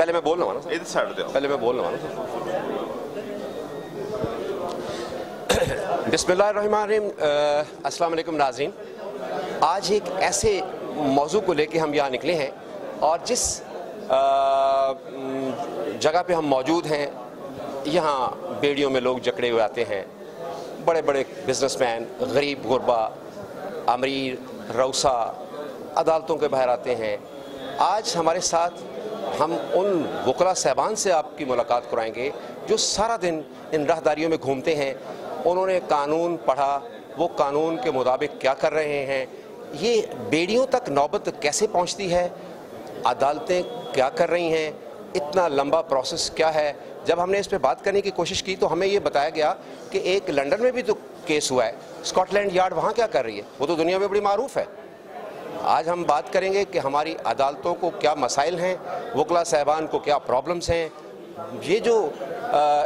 ادھر سائڈ دے پہلے میں بول رہا ہوں بسم اللہ الرحمن الرحیم۔ السلام علیکم ناظرین۔ آج ایک ایسے موضوع کو لے کے ہم یہاں نکلے ہیں اور جس جگہ پہ ہم موجود ہیں یہاں بیڑیوں میں لوگ جکڑے ہوئے آتے ہیں۔ بڑے بڑے بزنس مین غریب غربا امیر روسا عدالتوں کے باہر آتے ہیں۔ آج ہمارے ساتھ ہم ان وکلا صاحبان سے آپ کی ملاقات کرائیں گے جو سارا دن ان راہداریوں میں گھومتے ہیں۔ انہوں نے قانون پڑھا، وہ قانون کے مطابق کیا کر رہے ہیں۔ یہ بیڑیوں تک نوبت کیسے پہنچتی ہے؟ عدالتیں کیا کر رہی ہیں؟ اتنا لمبا پروسیس کیا ہے؟ جب ہم نے اس پہ بات کرنے کی کوشش کی تو ہمیں یہ بتایا گیا کہ ایک لنڈن میں بھی تو کیس ہوا ہے۔ اسکاٹ لینڈ یارڈ وہاں کیا کر رہی ہے؟ وہ تو دنیا میں بڑی معروف ہے۔ آج ہم بات کریں گے کہ ہماری عدالتوں کو کیا مسائل ہیں وکلا صاحبان کو کیا پرابلمز ہیں۔ یہ جو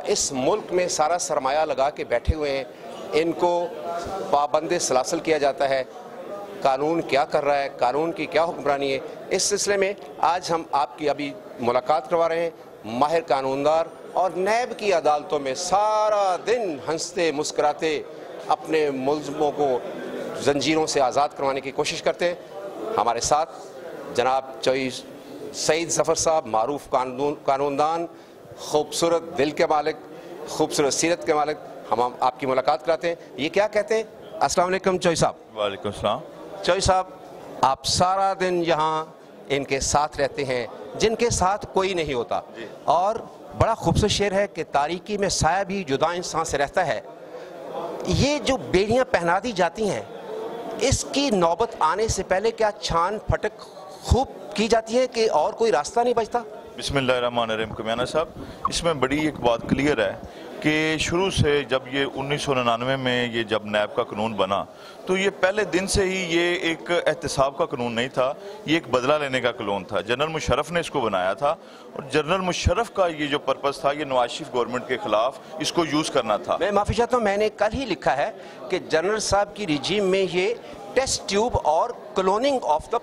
اس ملک میں سارا سرمایہ لگا کے بیٹھے ہوئے ہیں، ان کو پابند سلاسل کیا جاتا ہے۔ قانون کیا کر رہا ہے، قانون کی کیا حکمرانی ہے۔ اس سلسلے میں آج ہم آپ کی ابھی ملاقات کروا رہے ہیں۔ ماہر قانوندار اور نیب کی عدالتوں میں سارا دن ہنستے، مسکراتے اپنے ملزموں کو زنجیروں سے آزاد کروانے کی کوشش کرتے ہیں۔ ہمارے ساتھ جناب چوئی سعید ظفر صاحب معروف قانون قانوندان خوبصورت دل کے مالک خوبصورت سیرت کے مالک ہم آپ کی ملاقات کراتے ہیں۔ یہ کیا کہتے ہیں؟ السلام علیکم چوئی صاحب۔ وعلیکم السلام۔ چوئی صاحب آپ سارا دن یہاں ان کے ساتھ رہتے ہیں جن کے ساتھ کوئی نہیں ہوتا۔ اور بڑا خوبصورت شعر ہے کہ تاریکی میں سایہ بھی جدا انسان سے رہتا ہے۔ یہ جو بیڑیاں پہنا دی جاتی ہیں اس کی نوبت آنے سے پہلے کیا چھان پھٹک خوب کی جاتی ہے کہ اور کوئی راستہ نہیں بچتا؟ بسم اللہ الرحمن الرحیم، کمیانہ صاحب، اس میں بڑی ایک بات کلیئر ہے کہ شروع سے جب یہ انیس سو ننانوے میں یہ جب نیب کا قانون بنا تو یہ پہلے دن سے ہی یہ ایک احتساب کا قانون نہیں تھا یہ ایک بدلہ لینے کا قانون تھا۔ جنرل مشرف نے اس کو بنایا تھا اور جنرل مشرف کا یہ جو پرپس تھا یہ نواز شریف گورنمنٹ کے خلاف اس کو یوز کرنا تھا۔ میں معافی چاہتا ہوں میں نے کل ہی لکھا ہے کہ جنرل صاحب کی ریجیم میں یہ ٹیسٹ ٹیوب اور کلوننگ آف دا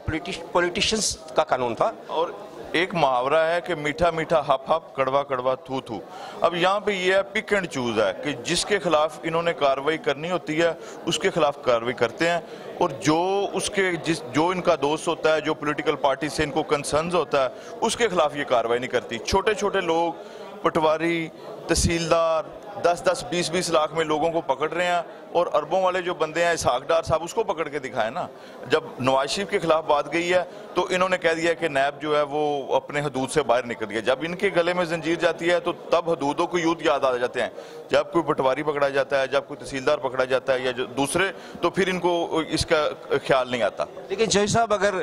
پولیٹیشنز کا قانون تھا۔ اور ایک محاورہ ہے کہ میٹھا میٹھا ہپ ہپ، کڑوا کڑوا تھو تھو۔ اب یہاں پہ یہ ہے پک اینڈ چوز ہے کہ جس کے خلاف انہوں نے کاروائی کرنی ہوتی ہے، اس کے خلاف کاروائی کرتے ہیں۔ اور جو اس کے، جس، جو ان کا دوست ہوتا ہے، جو پولیٹیکل پارٹی سے ان کو کنسرنز ہوتا ہے، اس کے خلاف یہ کاروائی نہیں کرتی۔ چھوٹے چھوٹے لوگ، پٹواری تحصیلدار، دس دس، بیس بیس لاکھ میں لوگوں کو پکڑ رہے ہیں اور اربوں والے جو بندے ہیں، اسحاق ڈار صاحب، اس کو پکڑ کے دکھائے نا۔ جب نواز شریف کے خلاف بات گئی ہے، تو انہوں نے کہہ دیا کہ نیب جو ہے، وہ اپنے حدود سے باہر نکل گیا۔ جب ان کے گلے میں زنجیر جاتی ہے، تو تب حدودوں کو یوتھ یاد آ جاتے ہیں۔ جب کوئی پٹواری پکڑا جاتا ہے، جب کوئی تحصیلدار پکڑا جاتا ہے یا جو دوسرے، تو پھر ان کو اس کا خیال نہیں آتا۔ لیکن جوئی صاحب، اگر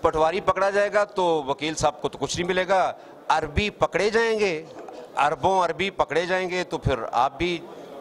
پٹواری پکڑا جائے گا، تو وکیل صاحب کو تو کچھ نہیں ملے گا۔ عربی پکڑے جائیں گے عربوں عربی پکڑے جائیں گے تو پھر آپ بھی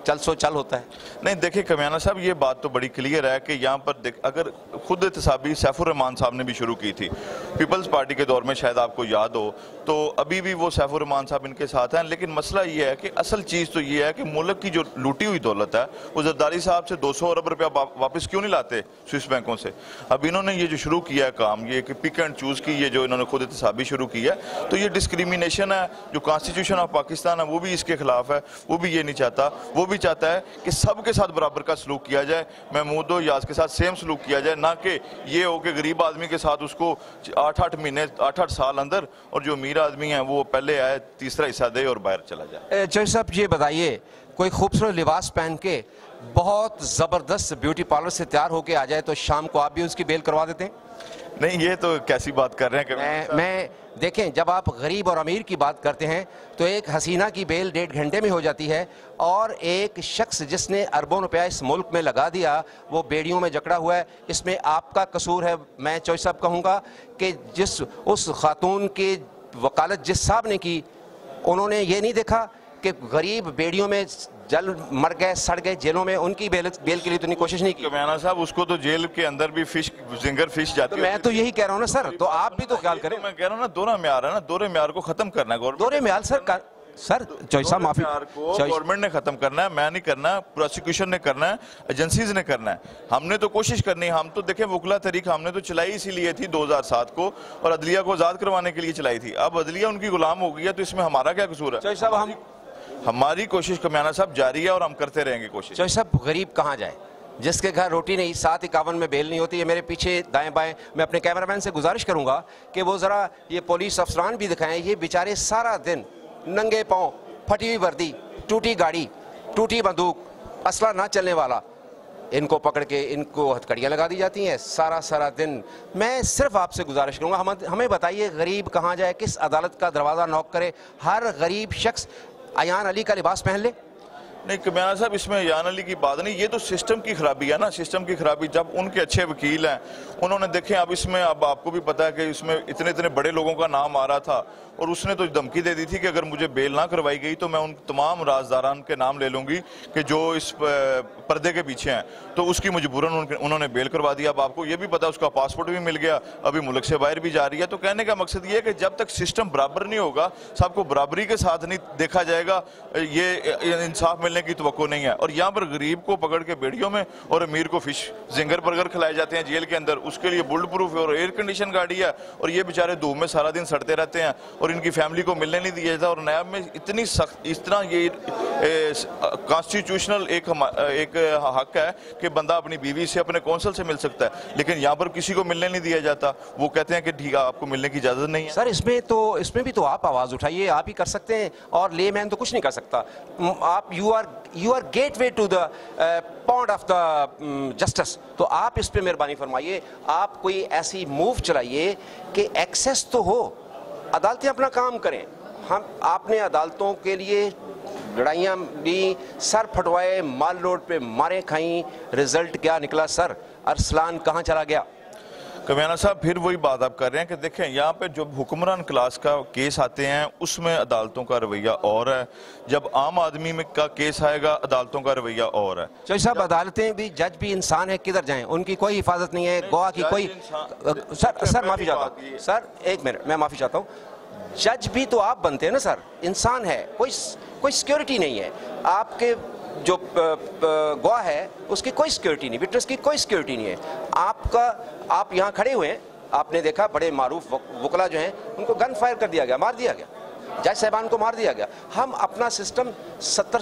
چل سو چل ہوتا ہے۔ نہیں، دیکھیں کمیانہ صاحب، یہ بات تو بڑی کلیئر ہے کہ یہاں پر اگر خود احتسابی سیف الرحمان صاحب نے بھی شروع کی تھی، پیپلز پارٹی کے دور میں شاید آپ کو یاد ہو، تو ابھی بھی وہ سیف الرحمان صاحب ان کے ساتھ ہیں، لیکن مسئلہ یہ ہے کہ اصل چیز تو یہ ہے کہ ملک کی جو لوٹی ہوئی دولت ہے، وہ زرداری صاحب سے دو سو ارب روپیہ واپس کیوں نہیں لاتے سوئس بینکوں سے؟ اب انہوں نے یہ جو شروع کیا ہے کام، یہ کہ پک اینڈ چوز کی، یہ جو انہوں نے خود احتسابی شروع کیا ہے، تو یہ ڈسکریمنیشن ہے، جو کانسٹیٹیوشن آف پاکستان ہے، وہ بھی اس کے خلاف ہے، وہ بھی یہ نہیں چاہتا، وہ بھی چاہتا ہے کہ سب کے ساتھ برابر کا سلوک کیا جائے محمود و یاز کے ساتھ سیم سلوک کیا جائے نہ کہ یہ ہو کہ غریب آدمی کے ساتھ اس کو آٹھ آٹھ مہینے آٹھ آٹھ سال اندر اور جو امیر آدمی ہیں وہ پہلے آئے تیسرا حصہ دے اور باہر چلا جائے۔ چوئی صاحب یہ بتائیے کوئی خوبصورت لباس پہن کے بہت زبردست بیوٹی پارلر سے تیار ہو کے آ جائے تو شام کو آپ بھی اس کی بیل کروا دیتے ہیں؟ نہیں یہ تو کیسی بات کر رہے ہیں میں دیکھیں، جب آپ غریب اور امیر کی بات کرتے ہیں تو ایک حسینہ کی بیل ڈیڑھ گھنٹے میں ہو جاتی ہے اور ایک شخص جس نے اربوں روپیہ اس ملک میں لگا دیا، وہ بیڑیوں میں جکڑا ہوا ہے۔ اس میں آپ کا قصور ہے۔ میں چوئی صاحب کہوں گا کہ جس، اس خاتون کی وکالت جس صاحب نے کی، انہوں نے یہ نہیں دیکھا کہ غریب بیڑیوں میں جل مر گئے سڑ گئے جیلوں میں ان کی بیل کے لیے تو نہیں کوشش نہیں کی۔ میانا صاحب اس کو تو جیل کے اندر بھی فش زنگر فش جاتی ہے میں تو یہی کہہ رہا ہوں نا سر تو آپ بھی تو خیال کریں۔ میں کہہ رہا ہوں نا دورہ میار ہے نا دورہ میار کو ختم کرنا ہے۔ دورہ میار سر سر چوئیسا معافی گورنمنٹ نے ختم کرنا ہے میں نہیں کرنا پروسیکوشن نے کرنا ہے ایجنسیز نے کرنا ہے۔ ہم نے تو کوشش کرنی ہم تو دیکھیں وکلا تحریک ہم نے تو چلائی اسی لیے تھی دوزار سات کو اور عدلیہ کو ازاد کروانے کے لیے چلائی تھی۔ اب عدلیہ ان کی غلام ہو گیا تو اس میں ہمارا کیا قصور ہے؟ چوئیسا ہم ہماری کوشش کمیانہ صاحب جاری ہے اور ہم کرتے رہیں گے کوشش۔ جو صاحب غریب کہاں جائے جس کے گھر روٹی نہیں، ساتھ اکاون میں بیل نہیں ہوتی، یہ میرے پیچھے دائیں بائیں۔ میں اپنے کیمرہ سے گزارش کروں گا کہ وہ ذرا یہ پولیس افسران بھی دکھائیں۔ یہ بیچارے سارا دن ننگے پاؤں پھٹی ہوئی وردی، ٹوٹی گاڑی، ٹوٹی بندوق، اسلحہ نہ چلنے والا۔ ان کو پکڑ کے ان کو ہتھکڑیاں لگا دی جاتی ہیں۔ سارا سارا دن میں صرف آپ سے گزارش کروں گا۔ ہمیں بتائیے غریب کہاں جائے، کس عدالت کا دروازہ نوک کرے؟ ہر غریب شخص ایان علی کا لباس پہن لے نہیں کمیانہ صاحب، اس میں یان علی کی بات نہیں، یہ تو سسٹم کی خرابی ہے نا۔ سسٹم کی خرابی جب ان کے اچھے وکیل ہیں، انہوں نے دیکھیں، اب اس میں، اب آپ کو بھی پتا ہے کہ اس میں اتنے اتنے بڑے لوگوں کا نام آ رہا تھا، اور اس نے تو دھمکی دے دی تھی کہ اگر مجھے بیل نہ کروائی گئی تو میں ان تمام رازداران کے نام لے لوں گی کہ جو اس پردے کے پیچھے ہیں۔ تو اس کی مجبوراً انہوں نے بیل کروا دیا۔ اب آپ کو یہ بھی پتا، اس کا پاسپورٹ بھی مل گیا۔ ابھی ملک سے باہر بھی جا رہی ہے۔ تو کہنے کا مقصد یہ ہے کہ جب تک سسٹم برابر نہیں ہوگا، سب کو برابری کے ساتھ نہیں دیکھا جائے گا، یہ انصاف ملنے ملنے کی توقع نہیں ہے۔ اور یہاں پر غریب کو پکڑ کے بیڑیوں میں اور امیر کو فش زنگر پرگر کھلائے جاتے ہیں جیل کے اندر۔ اس کے لیے بلڈ پروف ہے اور ائر کنڈیشن گاڑی ہے۔ اور یہ بچارے دو میں سارا دن سڑتے رہتے ہیں۔ اور ان کی فیملی کو ملنے نہیں دیا جاتا۔ اور نیاب میں اتنی سخت اس طرح یہ کانسٹیٹیوشنل ایک حق ہے کہ بندہ اپنی بیوی سے اپنے کونسل سے مل سکتا ہے، لیکن یہاں پر کسی کو ملنے نہیں دیا جاتا۔ وہ کہتے ہیں کہ ٹھیک ہے، آپ کو ملنے کی اجازت نہیں ہے۔ سر، اس میں تو، اس میں بھی تو آپ آواز اٹھائیے، آپ ہی کر سکتے ہیں اور لے مین تو کچھ نہیں کر سکتا۔ آپ you are you are gateway to the pound of the justice تو آپ اس پہ مہربانی فرمائیے، آپ کوئی ایسی موو چلائیے کہ ایکسیس تو ہو، عدالتیں اپنا کام کریں۔ ہم، آپ نے عدالتوں کے لیے لڑائیاں بھی سر پھٹوائے مال روڈ پہ مارے کھائیں ریزلٹ کیا نکلا سر؟ ارسلان کہاں چلا گیا؟ کمیانہ صاحب پھر وہی بات آپ کر رہے ہیں کہ دیکھیں یہاں پہ جب حکمران کلاس کا کیس آتے ہیں اس میں عدالتوں کا رویہ اور ہے۔ جب عام آدمی میں کا کیس آئے گا عدالتوں کا رویہ اور ہے۔ چوہی صاحب عدالتیں بھی جج بھی انسان ہیں کدھر جائیں؟ ان کی کوئی حفاظت نہیں ہے گوا کی کوئی سر سر معافی چاہتا ہوں۔ سر ایک منٹ میں معافی چاہتا ہوں۔ جج بھی تو آپ بنتے ہیں نا سر۔ انسان ہے کوئی کوئی سیکیورٹی نہیں ہے۔ آپ کے جو گوا ہے، اس کی کوئی سیکیورٹی نہیں وٹنس کی کوئی سیکیورٹی نہیں ہے۔ آپ کا، آپ یہاں کھڑے ہوئے ہیں۔ آپ نے دیکھا، بڑے معروف وکلا جو ہیں، ان کو گن فائر کر دیا گیا، مار دیا گیا۔ جائے صاحبان کو مار دیا گیا۔ ہم اپنا سسٹم ستر